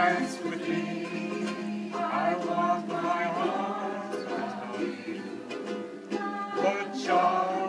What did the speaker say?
dance with me. I want my heart to you. But your?